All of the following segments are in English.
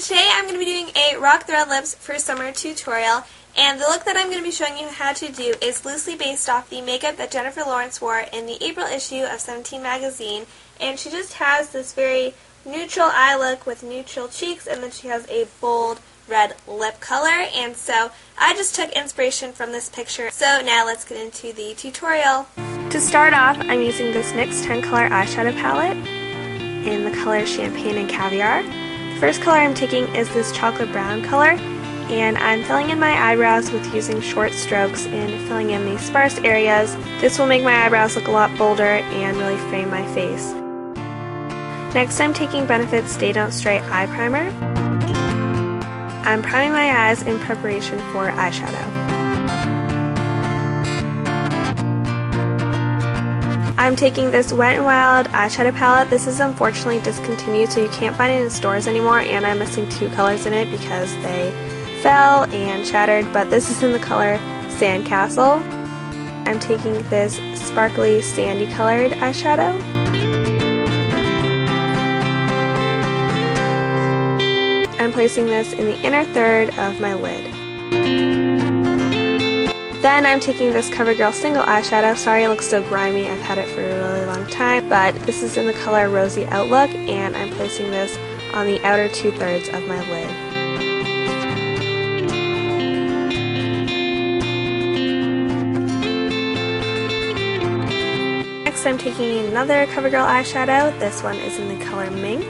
today I'm going to be doing a Rock the Red Lips for Summer tutorial, and the look that I'm going to be showing you how to do is loosely based off the makeup that Jennifer Lawrence wore in the April issue of 17 magazine, and she just has this very neutral eye look with neutral cheeks, and then she has a bold red lip color, and so I just took inspiration from this picture. So now let's get into the tutorial. To start off, I'm using this NYX 10 color eyeshadow palette in the color Champagne and Caviar. First color I'm taking is this chocolate brown color and I'm filling in my eyebrows with using short strokes and filling in the sparse areas. This will make my eyebrows look a lot bolder and really frame my face. Next I'm taking Benefit Stay Don't Stray Eye Primer. I'm priming my eyes in preparation for eyeshadow. I'm taking this Wet n Wild eyeshadow palette. This is unfortunately discontinued, so you can't find it in stores anymore, and I'm missing two colors in it because they fell and shattered, but this is in the color Sandcastle. I'm taking this sparkly sandy colored eyeshadow. I'm placing this in the inner third of my lid. Then I'm taking this CoverGirl single eyeshadow. Sorry it looks so grimy, I've had it for a really long time, but this is in the color Rosy Outlook, and I'm placing this on the outer two-thirds of my lid. Next I'm taking another CoverGirl eyeshadow. This one is in the color Mink.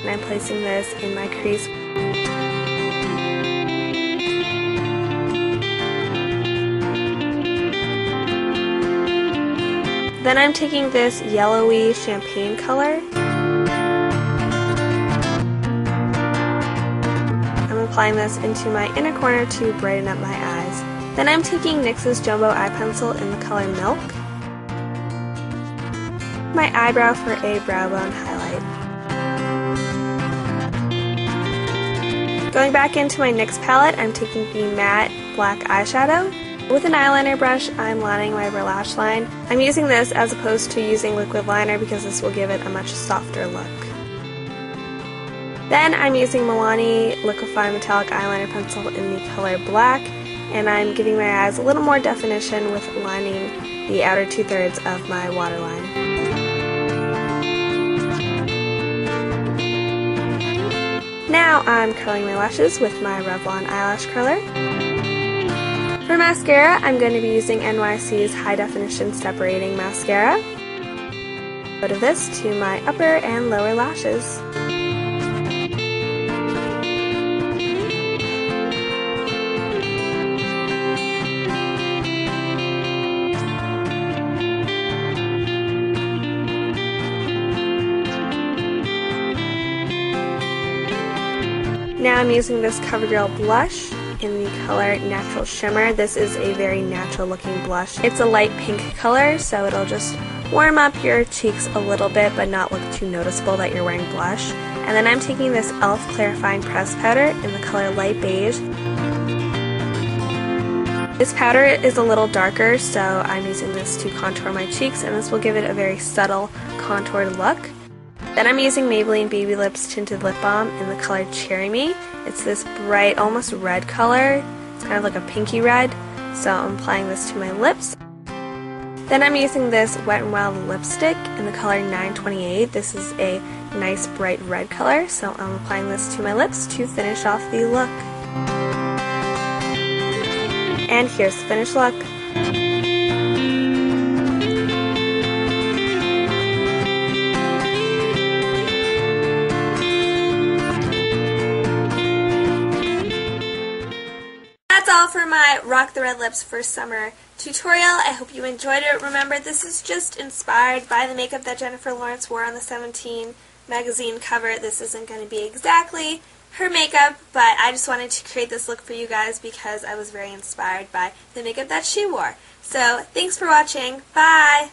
And I'm placing this in my crease. Then I'm taking this yellowy champagne color. I'm applying this into my inner corner to brighten up my eyes. Then I'm taking NYX's Jumbo Eye Pencil in the color Milk. My eyebrow for a brow bone highlight. Going back into my NYX palette, I'm taking the matte black eyeshadow with an eyeliner brush, I'm lining my upper lash line. I'm using this as opposed to using liquid liner because this will give it a much softer look. Then I'm using Milani Liquif'eye Metallic Eyeliner Pencil in the color black, and I'm giving my eyes a little more definition with lining the outer two-thirds of my waterline. Now I'm curling my lashes with my Revlon eyelash curler. For mascara, I'm going to be using NYC's High Definition Separating Mascara. Go to this to my upper and lower lashes. Now I'm using this CoverGirl blush in the color Natural Shimmer. This is a very natural looking blush. It's a light pink color, so it'll just warm up your cheeks a little bit but not look too noticeable that you're wearing blush. And then I'm taking this e.l.f. Clarifying Press Powder in the color Light Beige. This powder is a little darker, so I'm using this to contour my cheeks, and this will give it a very subtle contoured look. Then I'm using Maybelline Baby Lips Tinted Lip Balm in the color Cherry Me. It's this bright, almost red color. It's kind of like a pinky red. So I'm applying this to my lips. Then I'm using this Wet n Wild lipstick in the color 928. This is a nice bright red color, so I'm applying this to my lips to finish off the look. And here's the finished look. For my Rock the Red Lips for Summer tutorial. I hope you enjoyed it. Remember, this is just inspired by the makeup that Jennifer Lawrence wore on the 17 magazine cover. This isn't going to be exactly her makeup, but I just wanted to create this look for you guys because I was very inspired by the makeup that she wore. So, thanks for watching. Bye!